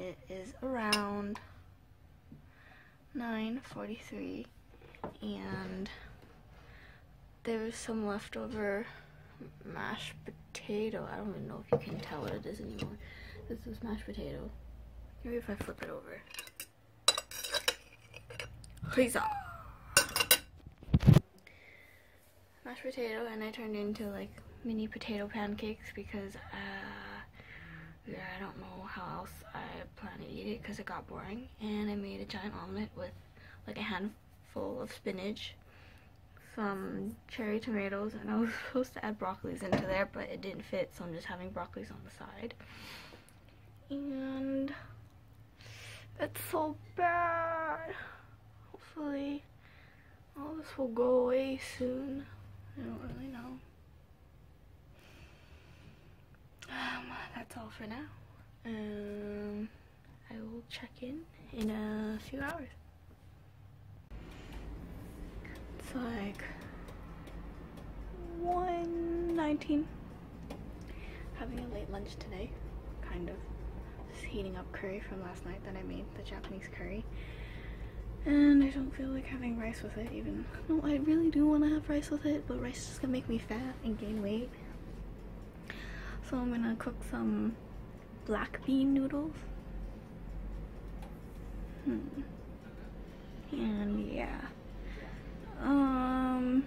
It is around 9.43 and there's some leftover mashed potato. I don't even know if you can tell what it is anymore. This is mashed potato. Maybe if I flip it over. Huzzah! Mashed potato and I turned into like mini potato pancakes because uh, yeah, I don't know how else I plan to eat it because it got boring. And I made a giant omelet with like a handful of spinach, some cherry tomatoes, and I was supposed to add broccolis into there, but it didn't fit, so I'm just having broccolis on the side. And it's so bad. Hopefully all this will go away soon. I don't really know. Um, that's all for now. Um, I will check in in a few hours. It's like 1.19. Having a late lunch today, kind of. Just heating up curry from last night that I made, the Japanese curry. And I don't feel like having rice with it even. No, I really do want to have rice with it, but rice is gonna make me fat and gain weight. So I'm gonna cook some black bean noodles. Hmm. And yeah. Um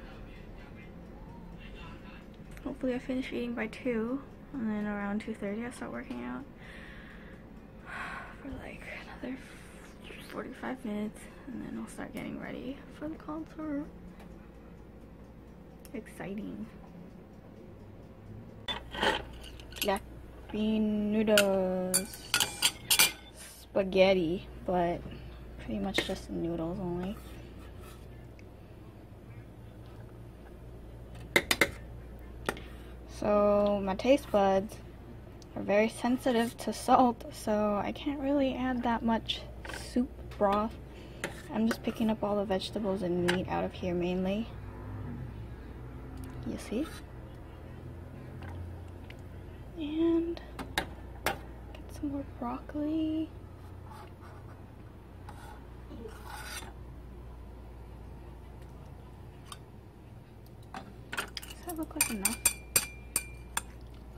hopefully I finish eating by 2 and then around 2.30 I start working out for like another 45 minutes and then I'll start getting ready for the concert. Exciting. Black bean noodles. Spaghetti, but pretty much just noodles only. So my taste buds are very sensitive to salt, so I can't really add that much soup broth. I'm just picking up all the vegetables and meat out of here mainly. You see? And get some more broccoli. Oh,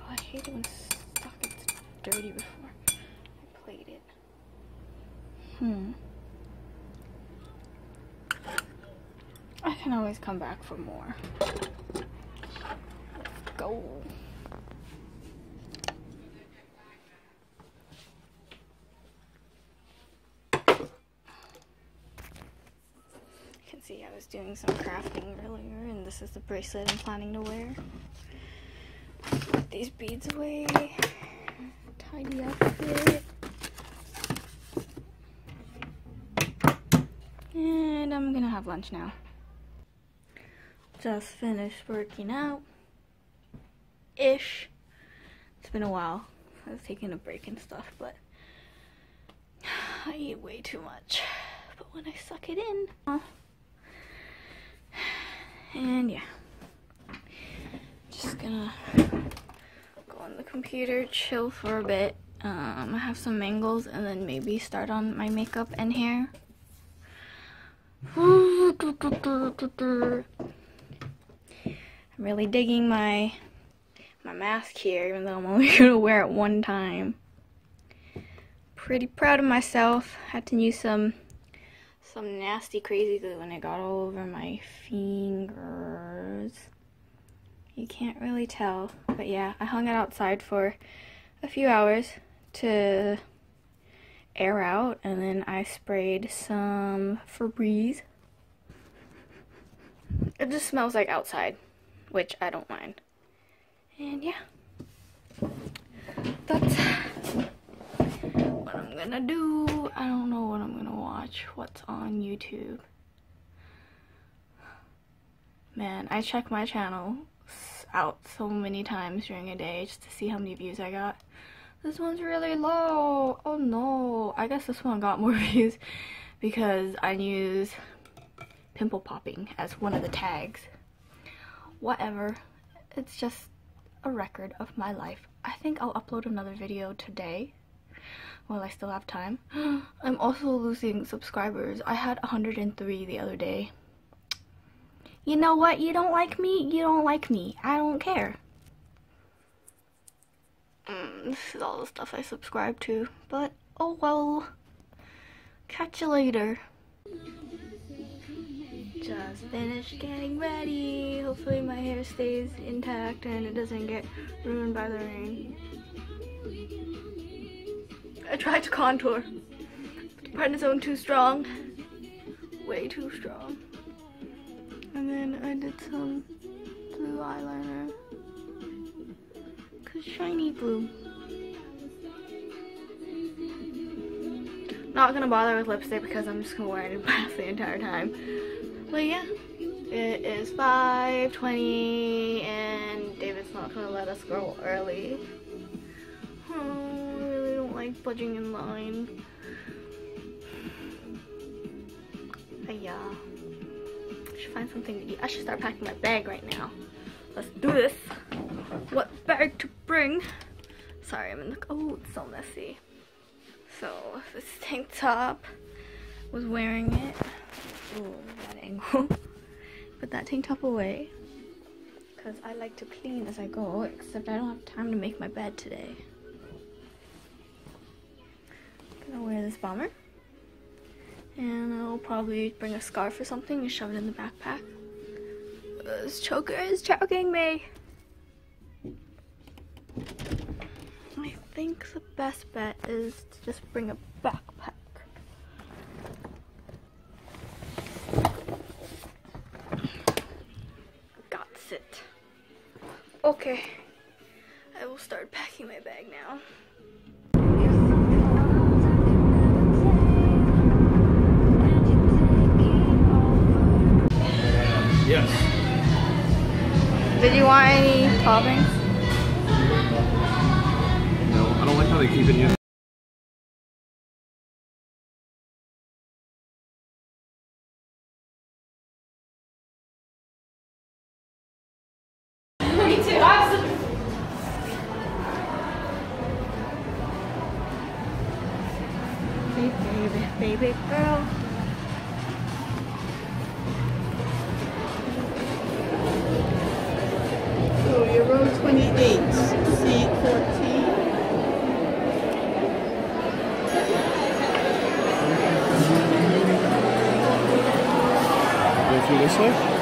I hate it when stuff gets dirty before I plate it. Hmm. I can always come back for more. Let's go. You can see I was doing some crafting earlier, and this is the bracelet I'm planning to wear. Put these beads away, tidy up a bit. And I'm gonna have lunch now. Just finished working out. Ish. It's been a while. I was taking a break and stuff, but I eat way too much. But when I suck it in, uh, and yeah. Just gonna go on the computer, chill for a bit. Um, have some mangles and then maybe start on my makeup and hair. I'm really digging my my mask here, even though I'm only gonna wear it one time. Pretty proud of myself. Had to use some some nasty crazy glue and it got all over my fingers. You can't really tell, but yeah, I hung it outside for a few hours to air out and then I sprayed some Febreze. It just smells like outside, which I don't mind. And yeah, that's I'm gonna do. I don't know what I'm gonna watch, what's on YouTube. Man, I check my channel out so many times during a day just to see how many views I got. This one's really low. Oh no. I guess this one got more views because I use pimple popping as one of the tags. Whatever. It's just a record of my life. I think I'll upload another video today while I still have time. I'm also losing subscribers. I had 103 the other day. You know what? You don't like me? You don't like me. I don't care. Mm, this is all the stuff I subscribe to. But, oh well. Catch you later. Just finished getting ready. Hopefully my hair stays intact and it doesn't get ruined by the rain. I tried to contour. The prednisone too strong. Way too strong. And then I did some blue eyeliner. Cause SHINee blue. Not gonna bother with lipstick because I'm just gonna wear it in mask the entire time. But yeah, it is 5.20 and David's not gonna let us go early. Don't like budging in line. But yeah should find something to eat. I should start packing my bag right now. Let's do this. What bag to bring? Sorry, I'm in the, oh, it's so messy. So, this tank top, was wearing it. Oh, that angle. Put that tank top away. Because I like to clean as I go, except I don't have time to make my bed today. This bomber. And I'll probably bring a scarf or something and shove it in the backpack. Uh, this choker is choking me. I think the best bet is to just bring a backpack. You want any toppings? No, I don't like how they keep it in. Me too. Baby, baby, baby girl. Through this way?